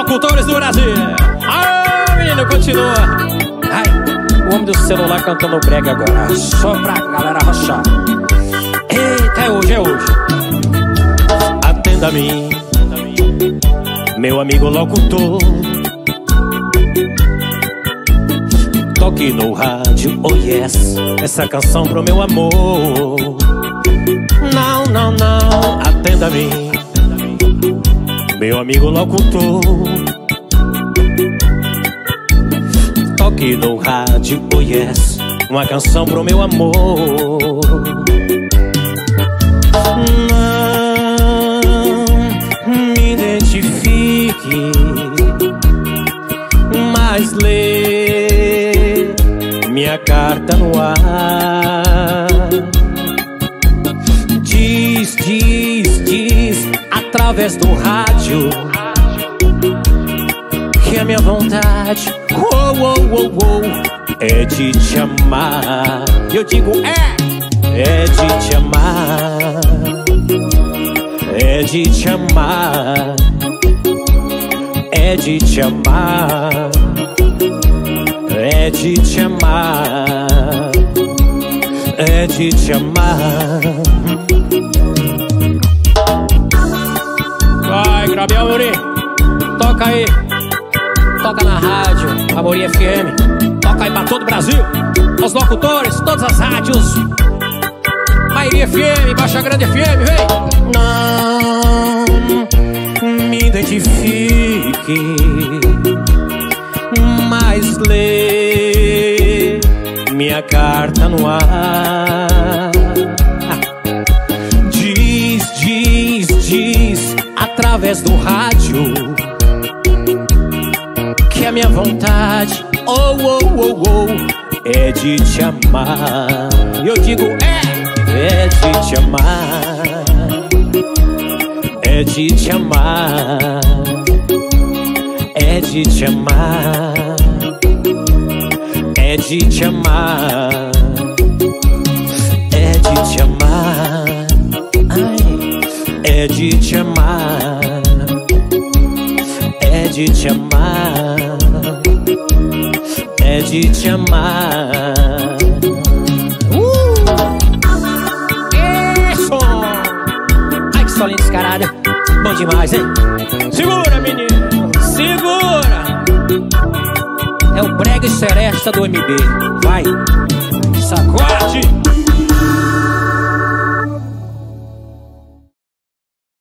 locutores do Brasil. Ah, menino, continua. Ai, o homem do celular cantando brega agora. Só pra galera rochar. Eita, é hoje, é hoje. Atenda-me, meu amigo locutor. Toque no rádio, oh yes, essa canção pro meu amor. Não, não, não, atenda-me, meu amigo locutor. Toque no rádio, oh yes, uma canção pro meu amor. Não me identifique, mas lê minha carta no ar. Através do rádio. Que a minha vontade, oh, oh, oh, oh, é de te amar. Eu digo é, é de te amar, é de te amar, é de te amar, é de te amar, é de te amar. Vai, grave Amori, toca aí, toca na rádio, Amori FM, toca aí pra todo o Brasil, os locutores, todas as rádios, Mairi FM, Baixa Grande FM, vem! Não me identifique, mas lê minha carta no ar. Através do rádio. Que a minha vontade, oh, oh, oh, oh, é de te amar. Eu digo é, é de te amar, é de te amar, é de te amar, é de te amar, é de te amar, é de te amar, de te amar, é de te amar. Uh! Isso! Ai, que solinho descarado. Bom demais, hein? Segura, menino! Segura! É o brega e seresta do MB. Vai!